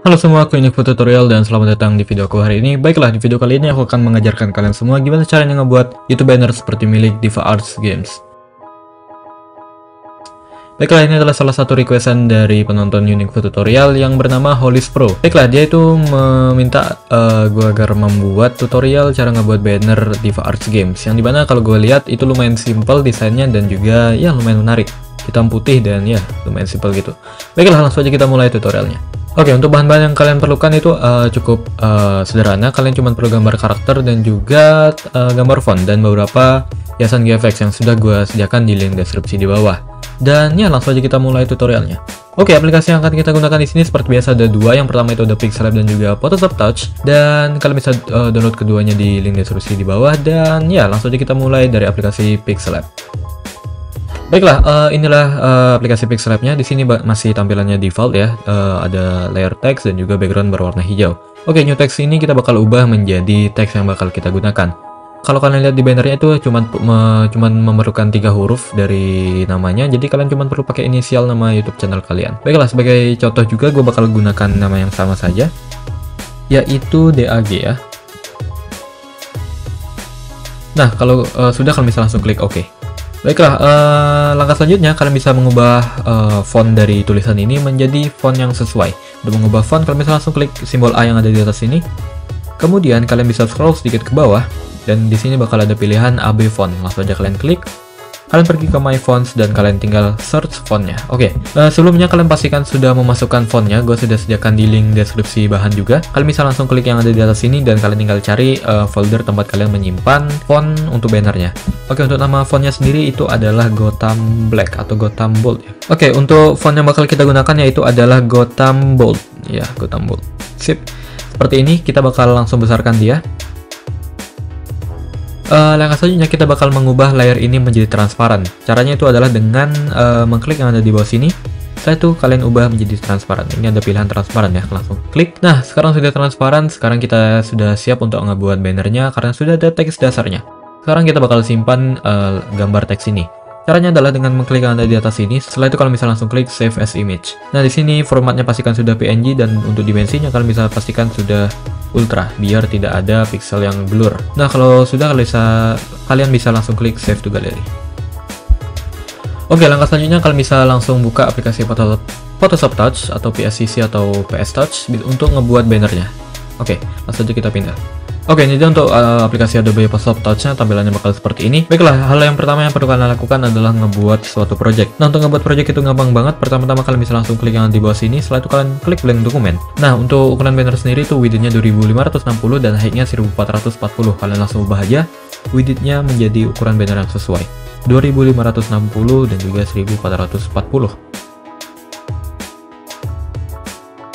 Halo semua, aku Inik Tutorial dan selamat datang di video aku hari ini. Baiklah, di video kali ini aku akan mengajarkan kalian semua gimana caranya ngebuat YouTube banner seperti milik Diva Arts Games. Baiklah, ini adalah salah satu requestan dari penonton Unique Tutorial yang bernama Holis Pro. Baiklah, dia itu meminta uh, gue agar membuat tutorial cara ngebuat banner Diva Arts Games. Yang di mana kalau gue lihat itu lumayan simple desainnya dan juga ya lumayan menarik. Hitam putih dan ya lumayan simple gitu. Baiklah, langsung aja kita mulai tutorialnya. Oke, untuk bahan-bahan yang kalian perlukan itu uh, cukup uh, sederhana. Kalian cuma perlu gambar karakter dan juga uh, gambar font dan beberapa hiasan GFX yang sudah gue sediakan di link deskripsi di bawah. Dan ya, langsung aja kita mulai tutorialnya. Oke, aplikasi yang akan kita gunakan di sini seperti biasa ada dua. Yang pertama itu ada Pixel Lab dan juga Photoshop Touch. Dan kalian bisa uh, download keduanya di link deskripsi di bawah. Dan ya, langsung aja kita mulai dari aplikasi Pixel Lab. Baiklah, uh, inilah uh, aplikasi Pixelab-nya. Di sini masih tampilannya default ya. Uh, ada layer text dan juga background berwarna hijau. Oke, new text ini kita bakal ubah menjadi teks yang bakal kita gunakan. Kalau kalian lihat di bannernya itu cuma me, cuman memerlukan tiga huruf dari namanya, jadi kalian cuma perlu pakai inisial nama YouTube channel kalian. Baiklah, sebagai contoh juga gue bakal gunakan nama yang sama saja, yaitu DAG ya. Nah, kalau uh, sudah kalian bisa langsung klik OK. Baiklah, uh, langkah selanjutnya kalian bisa mengubah uh, font dari tulisan ini menjadi font yang sesuai. Untuk mengubah font, kalian bisa langsung klik simbol A yang ada di atas ini. Kemudian kalian bisa scroll sedikit ke bawah, dan di sini bakal ada pilihan AB font. Langsung aja kalian klik, kalian pergi ke My Fonts dan kalian tinggal search fontnya. Oke, okay. uh, eh, sebelumnya kalian pastikan sudah memasukkan fontnya. Gue sudah sediakan di link deskripsi bahan juga. Kalian bisa langsung klik yang ada di atas sini dan kalian tinggal cari uh, folder tempat kalian menyimpan font untuk bannernya. Oke, okay, untuk nama fontnya sendiri itu adalah Gotham Black atau Gotham Bold. Ya. Oke, okay, untuk font yang bakal kita gunakan yaitu adalah Gotham Bold. Ya, Gotham Bold. Sip. Seperti ini, kita bakal langsung besarkan dia. Uh, langkah selanjutnya kita bakal mengubah layer ini menjadi transparan. Caranya itu adalah dengan uh, mengklik yang ada di bawah sini. Setelah itu kalian ubah menjadi transparan. Ini ada pilihan transparan ya, langsung klik. Nah, sekarang sudah transparan, sekarang kita sudah siap untuk ngebuat bannernya karena sudah ada teks dasarnya. Sekarang kita bakal simpan uh, gambar teks ini. Caranya adalah dengan mengklik yang ada di atas sini. Setelah itu kalian bisa langsung klik Save as Image. Nah, di sini formatnya pastikan sudah PNG dan untuk dimensinya kalian bisa pastikan sudah ultra biar tidak ada pixel yang blur. Nah, kalau sudah kalian bisa kalian bisa langsung klik save to gallery. Oke, langkah selanjutnya kalian bisa langsung buka aplikasi Photoshop, Photoshop Touch atau PSCC atau PS Touch untuk ngebuat bannernya. Oke, langsung saja kita pindah. Oke, dia untuk uh, aplikasi Adobe Photoshop Touch-nya tampilannya bakal seperti ini. Baiklah, hal yang pertama yang perlu kalian lakukan adalah ngebuat suatu project. Nah, untuk ngebuat project itu gampang banget. Pertama-tama kalian bisa langsung klik yang di bawah sini, setelah itu kalian klik blank dokumen. Nah, untuk ukuran banner sendiri itu width-nya 2560 dan height-nya 1440. Kalian langsung ubah aja width-nya menjadi ukuran banner yang sesuai. 2560 dan juga 1440.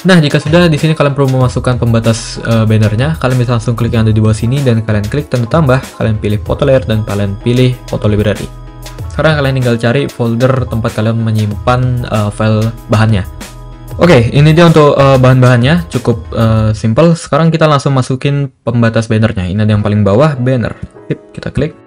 Nah, jika sudah di sini kalian perlu memasukkan pembatas uh, bannernya, kalian bisa langsung klik yang ada di bawah sini dan kalian klik tanda tambah, kalian pilih foto layer dan kalian pilih foto library. Sekarang kalian tinggal cari folder tempat kalian menyimpan uh, file bahannya. Oke, okay, ini dia untuk uh, bahan-bahannya, cukup uh, simple. Sekarang kita langsung masukin pembatas bannernya. Ini ada yang paling bawah, banner. Sip, kita klik.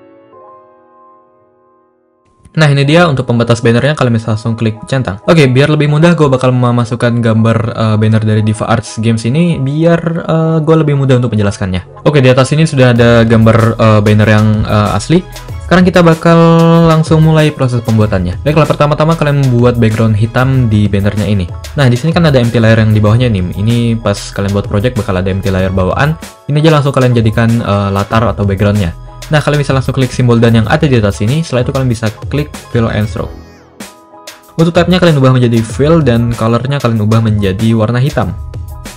Nah ini dia untuk pembatas bannernya kalian bisa langsung klik centang. Oke biar lebih mudah gue bakal memasukkan gambar uh, banner dari Diva Arts Games ini biar uh, gue lebih mudah untuk menjelaskannya. Oke di atas ini sudah ada gambar uh, banner yang uh, asli. Sekarang kita bakal langsung mulai proses pembuatannya. Baiklah, pertama-tama kalian membuat background hitam di bannernya ini. Nah, di sini kan ada empty layer yang di bawahnya nih. Ini pas kalian buat project bakal ada empty layer bawaan. Ini aja langsung kalian jadikan uh, latar atau backgroundnya. Nah, kalian bisa langsung klik simbol dan yang ada di atas ini. Setelah itu kalian bisa klik fill and stroke. Untuk tabnya kalian ubah menjadi fill dan colornya kalian ubah menjadi warna hitam.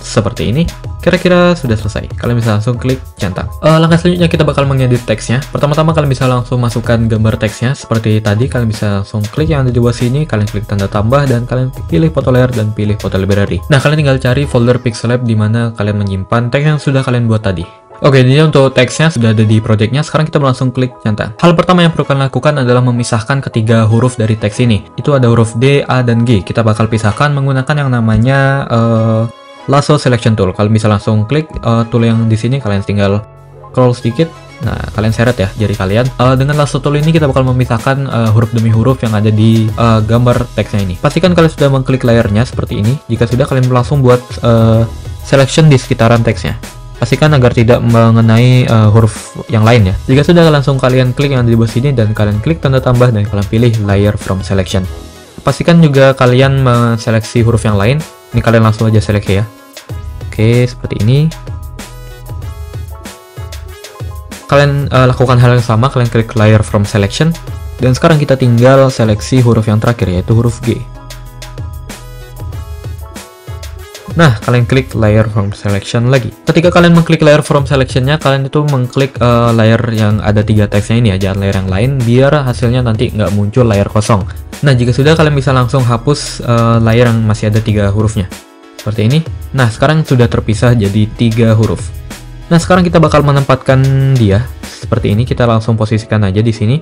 Seperti ini, kira-kira sudah selesai. Kalian bisa langsung klik centang. Uh, langkah selanjutnya kita bakal mengedit teksnya. Pertama-tama kalian bisa langsung masukkan gambar teksnya. Seperti tadi, kalian bisa langsung klik yang ada di bawah sini, kalian klik tanda tambah, dan kalian pilih foto layer dan pilih foto library. Nah, kalian tinggal cari folder pixel lab di mana kalian menyimpan teks yang sudah kalian buat tadi. Oke, jadi untuk teksnya sudah ada di projectnya. Sekarang kita langsung klik centang. Hal pertama yang perlu kalian lakukan adalah memisahkan ketiga huruf dari teks ini. Itu ada huruf D, A, dan G. Kita bakal pisahkan menggunakan yang namanya uh, lasso selection tool. Kalian bisa langsung klik uh, tool yang di sini. Kalian tinggal scroll sedikit Nah, kalian seret ya jari kalian. Uh, dengan last tool ini kita bakal memisahkan uh, huruf demi huruf yang ada di uh, gambar teksnya ini. Pastikan kalian sudah mengklik layernya seperti ini. Jika sudah, kalian langsung buat uh, selection di sekitaran teksnya. Pastikan agar tidak mengenai uh, huruf yang lain ya. Jika sudah, langsung kalian klik yang di bawah sini dan kalian klik tanda tambah dan kalian pilih layer from selection. Pastikan juga kalian menseleksi huruf yang lain. Ini kalian langsung aja seleksi ya. Oke, seperti ini kalian uh, lakukan hal yang sama, kalian klik layer from selection, dan sekarang kita tinggal seleksi huruf yang terakhir, yaitu huruf G. Nah, kalian klik layer from selection lagi. Ketika kalian mengklik layer from selectionnya, kalian itu mengklik uh, layer yang ada tiga teksnya ini ya, jangan layer yang lain, biar hasilnya nanti nggak muncul layer kosong. Nah, jika sudah, kalian bisa langsung hapus uh, layer yang masih ada tiga hurufnya. Seperti ini. Nah, sekarang sudah terpisah jadi tiga huruf. Nah, sekarang kita bakal menempatkan dia seperti ini. Kita langsung posisikan aja di sini.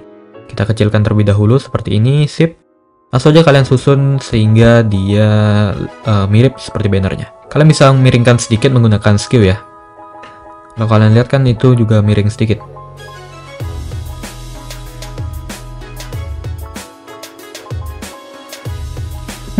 Kita kecilkan terlebih dahulu seperti ini, sip. Langsung aja kalian susun sehingga dia uh, mirip seperti bannernya. Kalian bisa miringkan sedikit menggunakan skill ya. Kalau kalian lihat kan itu juga miring sedikit.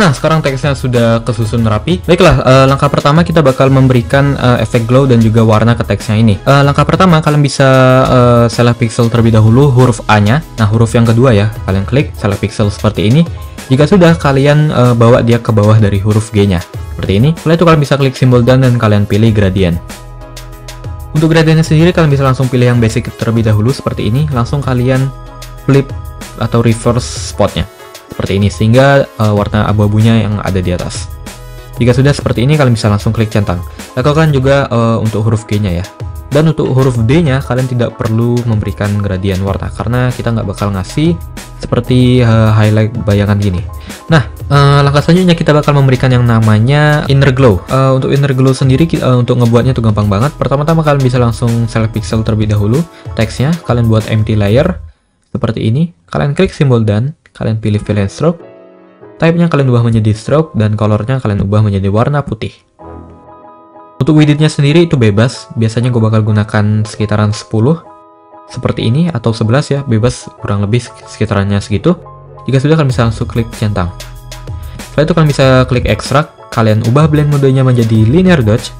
Nah, sekarang teksnya sudah kesusun rapi. Baiklah, uh, langkah pertama kita bakal memberikan uh, efek glow dan juga warna ke teksnya ini. Uh, langkah pertama, kalian bisa uh, select pixel terlebih dahulu huruf A-nya. Nah, huruf yang kedua ya, kalian klik select pixel seperti ini. Jika sudah, kalian uh, bawa dia ke bawah dari huruf G-nya. Seperti ini. Setelah itu kalian bisa klik simbol dan dan kalian pilih gradient. Untuk gradientnya sendiri, kalian bisa langsung pilih yang basic terlebih dahulu seperti ini. Langsung kalian flip atau reverse spotnya seperti ini sehingga uh, warna abu-abunya yang ada di atas. Jika sudah seperti ini kalian bisa langsung klik centang. Lakukan juga uh, untuk huruf G-nya ya. Dan untuk huruf D-nya kalian tidak perlu memberikan gradien warna karena kita nggak bakal ngasih seperti uh, highlight bayangan gini. Nah, uh, langkah selanjutnya kita bakal memberikan yang namanya inner glow. Uh, untuk inner glow sendiri uh, untuk ngebuatnya itu gampang banget. Pertama-tama kalian bisa langsung select pixel terlebih dahulu, teksnya kalian buat empty layer seperti ini. Kalian klik simbol dan kalian pilih fill and stroke. Type-nya kalian ubah menjadi stroke dan color-nya kalian ubah menjadi warna putih. Untuk width-nya sendiri itu bebas, biasanya gue bakal gunakan sekitaran 10 seperti ini atau 11 ya, bebas kurang lebih sekitarannya segitu. Jika sudah kalian bisa langsung klik centang. Setelah itu kalian bisa klik extract, kalian ubah blend modenya menjadi linear dodge.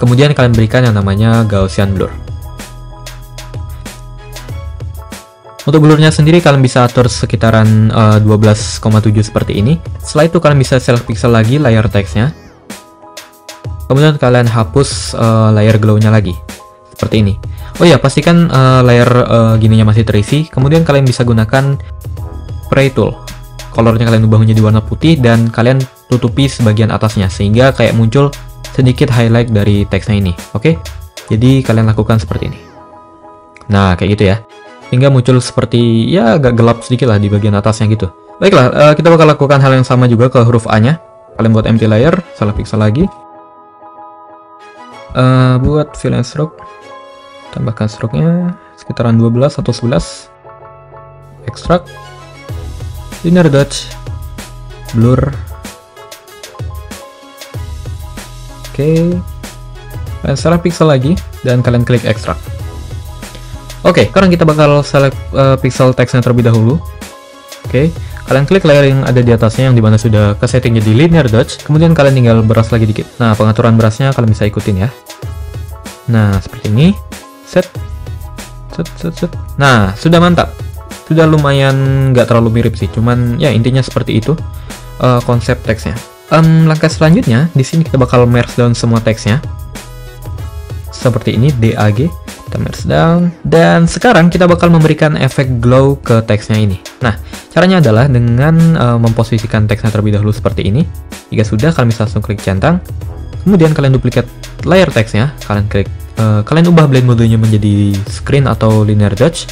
Kemudian kalian berikan yang namanya Gaussian blur. Untuk blurnya sendiri kalian bisa atur sekitaran uh, eh, 12,7 seperti ini. Setelah itu kalian bisa select pixel lagi layar teksnya. Kemudian kalian hapus uh, layer glow-nya lagi. Seperti ini. Oh ya, pastikan uh, layer uh, gininya masih terisi. Kemudian kalian bisa gunakan spray tool. Colornya kalian ubah menjadi warna putih dan kalian tutupi sebagian atasnya sehingga kayak muncul sedikit highlight dari teksnya ini. Oke? Jadi kalian lakukan seperti ini. Nah, kayak gitu ya hingga muncul seperti ya agak gelap sedikit lah di bagian atasnya gitu. Baiklah, uh, kita bakal lakukan hal yang sama juga ke huruf A-nya. Kalian buat empty layer, salah pixel lagi. Uh, buat fill and stroke, tambahkan stroke-nya sekitaran 12 atau 11. Extract, linear dodge, blur. Oke, okay. kalian salah pixel lagi dan kalian klik extract. Oke, okay, sekarang kita bakal select uh, pixel teksnya terlebih dahulu. Oke, okay. kalian klik layer yang ada di atasnya yang di mana sudah ke setting jadi linear dodge. Kemudian kalian tinggal beras lagi dikit. Nah, pengaturan berasnya kalian bisa ikutin ya. Nah, seperti ini. Set. Set, set, set. Nah, sudah mantap. Sudah lumayan nggak terlalu mirip sih, cuman ya intinya seperti itu uh, konsep teksnya. Um, langkah selanjutnya, di sini kita bakal merge down semua teksnya. Seperti ini, DAG kita merge down. Dan sekarang kita bakal memberikan efek glow ke teksnya ini. Nah caranya adalah dengan uh, memposisikan teksnya terlebih dahulu seperti ini. Jika sudah kalian bisa langsung klik centang. Kemudian kalian duplikat layer teksnya. Kalian klik uh, kalian ubah blend modenya menjadi screen atau linear dodge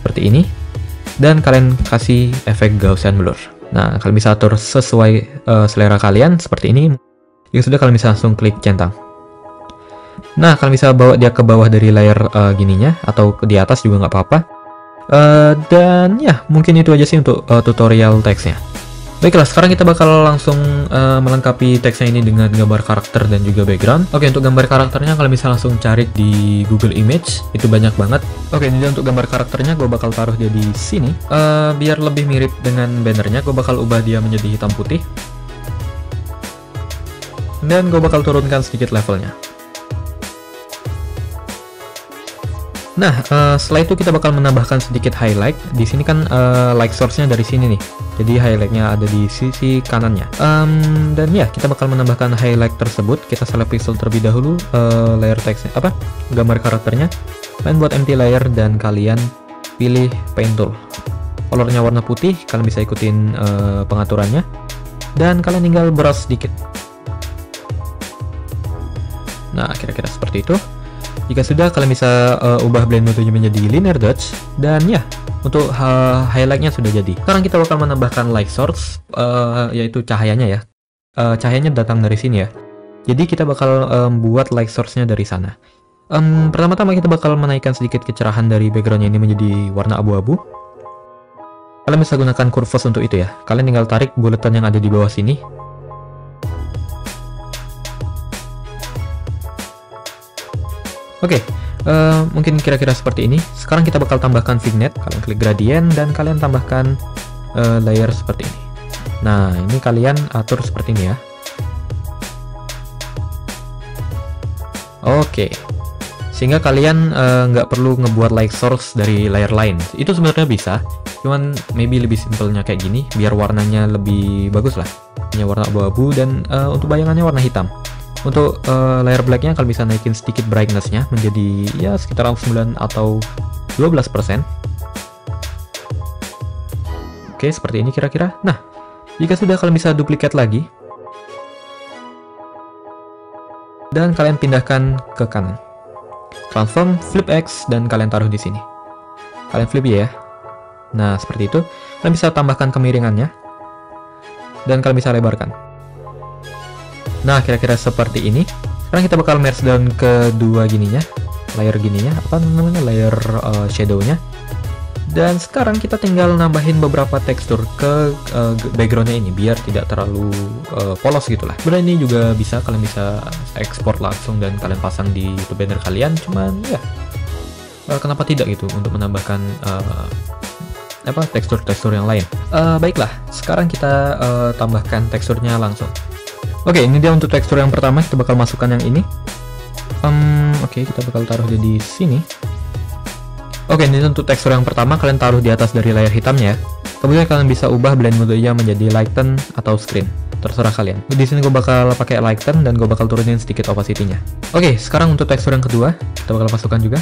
seperti ini. Dan kalian kasih efek Gaussian blur. Nah kalian bisa atur sesuai uh, selera kalian seperti ini. Jika sudah kalian bisa langsung klik centang Nah, kalian bisa bawa dia ke bawah dari layar uh, gininya, atau di atas juga nggak apa-apa. Uh, dan ya, mungkin itu aja sih untuk uh, tutorial teksnya. Baiklah, sekarang kita bakal langsung uh, melengkapi teksnya ini dengan gambar karakter dan juga background. Oke, untuk gambar karakternya kalian bisa langsung cari di Google Image, itu banyak banget. Oke, ini untuk gambar karakternya gue bakal taruh dia di sini. Uh, biar lebih mirip dengan bannernya, gue bakal ubah dia menjadi hitam putih. Dan gue bakal turunkan sedikit levelnya. Nah, uh, setelah itu kita bakal menambahkan sedikit highlight. Di sini kan uh, like source-nya dari sini nih. Jadi highlight-nya ada di sisi kanannya. Um, dan ya, kita bakal menambahkan highlight tersebut. Kita select pixel terlebih dahulu uh, layer text apa? Gambar karakternya. Kalian buat empty layer dan kalian pilih paint tool. Colornya warna putih, kalian bisa ikutin uh, pengaturannya. Dan kalian tinggal brush sedikit. Nah, kira-kira seperti itu. Jika sudah, kalian bisa uh, ubah blend mode menjadi linear dodge. Dan ya, untuk uh, highlightnya sudah jadi. Sekarang kita bakal menambahkan light source, uh, yaitu cahayanya ya. Uh, cahayanya datang dari sini ya. Jadi kita bakal um, buat light source-nya dari sana. Um, Pertama-tama kita bakal menaikkan sedikit kecerahan dari backgroundnya ini menjadi warna abu-abu. Kalian bisa gunakan curves untuk itu ya. Kalian tinggal tarik buletan yang ada di bawah sini. Oke, okay, uh, eh, mungkin kira-kira seperti ini. Sekarang kita bakal tambahkan vignette. Kalian klik gradient dan kalian tambahkan uh, layer seperti ini. Nah, ini kalian atur seperti ini ya. Oke, okay. sehingga kalian eh, nggak uh, perlu ngebuat like source dari layer lain. Itu sebenarnya bisa, cuman maybe lebih simpelnya kayak gini, biar warnanya lebih bagus lah. Ini warna abu-abu dan uh, untuk bayangannya warna hitam. Untuk uh, layer blacknya kalian bisa naikin sedikit brightnessnya menjadi ya sekitar 9 atau 12%. Oke, seperti ini kira-kira. Nah, jika sudah kalian bisa duplikat lagi. Dan kalian pindahkan ke kanan. Transform, flip X, dan kalian taruh di sini. Kalian flip ya. Nah, seperti itu. Kalian bisa tambahkan kemiringannya. Dan kalian bisa lebarkan. Nah, kira-kira seperti ini. Sekarang kita bakal merge down kedua gininya, layer gininya, apa namanya, layer uh, shadownya. Dan sekarang kita tinggal nambahin beberapa tekstur ke uh, backgroundnya ini biar tidak terlalu uh, polos gitulah. Sebenarnya ini juga bisa kalian bisa ekspor langsung dan kalian pasang di banner kalian. Cuman ya uh, kenapa tidak gitu untuk menambahkan uh, apa tekstur-tekstur yang lain. Uh, baiklah, sekarang kita uh, tambahkan teksturnya langsung. Oke, ini dia untuk tekstur yang pertama. Kita bakal masukkan yang ini. Um, Oke, okay, kita bakal taruh di sini. Oke, ini untuk tekstur yang pertama. Kalian taruh di atas dari layar hitamnya. Kemudian kalian bisa ubah blend mode-nya menjadi lighten atau screen. Terserah kalian. Di sini gue bakal pakai lighten dan gue bakal turunin sedikit opacity-nya. Oke, sekarang untuk tekstur yang kedua, kita bakal masukkan juga.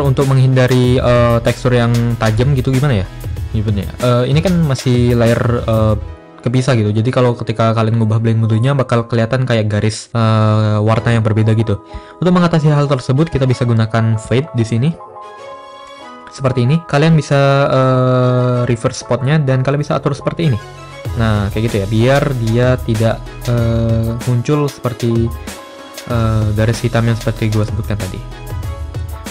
Untuk menghindari uh, tekstur yang tajam gitu gimana ya? Nyebutnya. Uh, ini kan masih layer uh, kepisah gitu. Jadi kalau ketika kalian ngubah blend mode-nya bakal kelihatan kayak garis uh, warna yang berbeda gitu. Untuk mengatasi hal tersebut kita bisa gunakan fade di sini. Seperti ini. Kalian bisa uh, reverse spotnya dan kalian bisa atur seperti ini. Nah, kayak gitu ya. Biar dia tidak uh, muncul seperti uh, garis hitam yang seperti gue sebutkan tadi.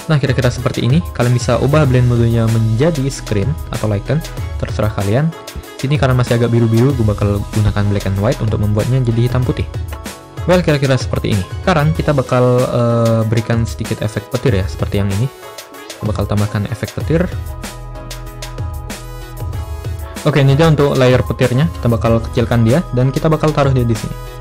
Nah, kira-kira seperti ini. Kalian bisa ubah blend modenya menjadi screen atau lighten, terserah kalian. Sini karena masih agak biru-biru, gue bakal gunakan black and white untuk membuatnya jadi hitam putih. Well, kira-kira seperti ini. Sekarang kita bakal uh, berikan sedikit efek petir ya, seperti yang ini. Kita bakal tambahkan efek petir. Oke, ini dia untuk layer petirnya. Kita bakal kecilkan dia, dan kita bakal taruh dia di sini.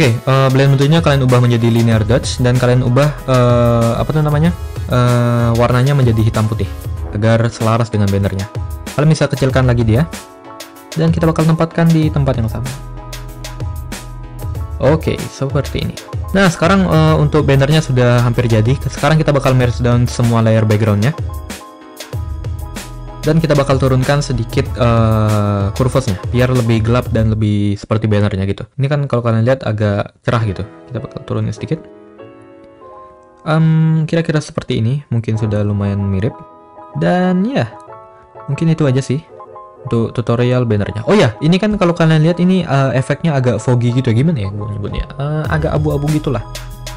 Oke, uh, blend modenya kalian ubah menjadi linear dodge, dan kalian ubah, uh, apa tuh namanya? uh, warnanya menjadi hitam putih agar selaras dengan bannernya. Kalian bisa kecilkan lagi dia dan kita bakal tempatkan di tempat yang sama. Oke, okay, seperti ini. Nah, sekarang uh, untuk bannernya sudah hampir jadi. Sekarang kita bakal merge down semua layer backgroundnya. Dan kita bakal turunkan sedikit uh, biar lebih gelap dan lebih seperti bannernya gitu. Ini kan kalau kalian lihat agak cerah gitu. Kita bakal turunin sedikit. Um, kira-kira seperti ini, mungkin sudah lumayan mirip. Dan ya, mungkin itu aja sih untuk tutorial bannernya. Oh ya, ini kan kalau kalian lihat ini uh, efeknya agak foggy gitu gimana ya gue nyebutnya? Uh, agak abu-abu gitulah.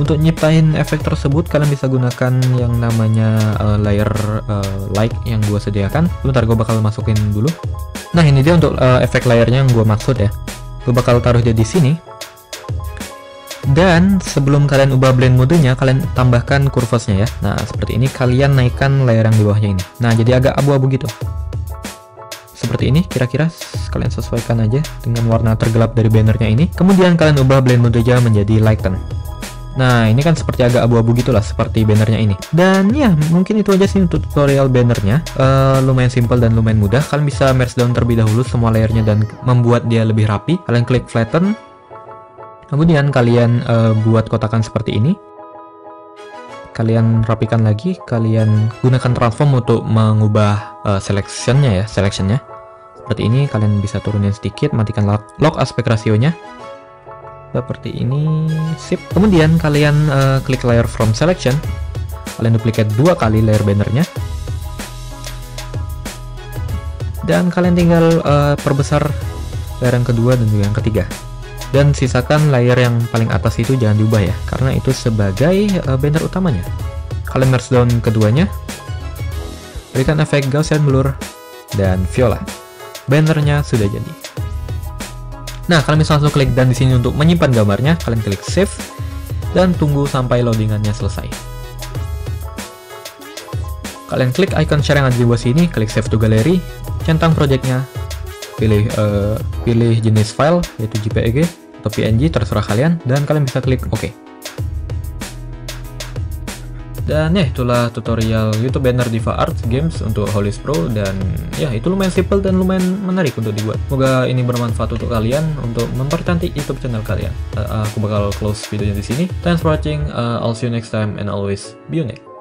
Untuk nyiptain efek tersebut kalian bisa gunakan yang namanya uh, layer uh, light yang gue sediakan. Bentar gue bakal masukin dulu. Nah ini dia untuk uh, efek layarnya yang gue maksud ya. Gue bakal taruh dia di sini. Dan sebelum kalian ubah blend modenya, kalian tambahkan curvesnya ya. Nah seperti ini kalian naikkan layer yang di bawahnya ini. Nah jadi agak abu-abu gitu. Seperti ini kira-kira kalian sesuaikan aja dengan warna tergelap dari bannernya ini. Kemudian kalian ubah blend modenya menjadi lighten. Nah, ini kan seperti agak abu-abu gitulah seperti bannernya ini. Dan ya, mungkin itu aja sih untuk tutorial bannernya. Uh, lumayan simple dan lumayan mudah. Kalian bisa merge down terlebih dahulu semua layernya dan membuat dia lebih rapi. Kalian klik flatten. Kemudian kalian uh, buat kotakan seperti ini. Kalian rapikan lagi. Kalian gunakan transform untuk mengubah uh, selectionnya ya, selectionnya. Seperti ini, kalian bisa turunin sedikit, matikan lock, aspek rasionya seperti ini. Sip. Kemudian kalian uh, klik layer from selection. Kalian duplicate dua kali layer bannernya. Dan kalian tinggal uh, perbesar layer yang kedua dan juga yang ketiga. Dan sisakan layer yang paling atas itu jangan diubah ya karena itu sebagai uh, banner utamanya. Kalian merge down keduanya. Berikan efek Gaussian blur dan viola. Bannernya sudah jadi Nah, kalian bisa langsung klik dan di sini untuk menyimpan gambarnya, kalian klik save dan tunggu sampai loadingannya selesai. Kalian klik icon share yang ada di bawah sini, klik save to gallery, centang projectnya, pilih uh, pilih jenis file yaitu JPEG atau PNG terserah kalian dan kalian bisa klik OK. Dan ya itulah tutorial YouTube banner Diva Art Games untuk Holy Pro dan ya itu lumayan simple dan lumayan menarik untuk dibuat. Semoga ini bermanfaat untuk kalian untuk mempercantik YouTube channel kalian. Uh, aku bakal close videonya di sini. Thanks for watching. Uh, I'll see you next time and always be unique.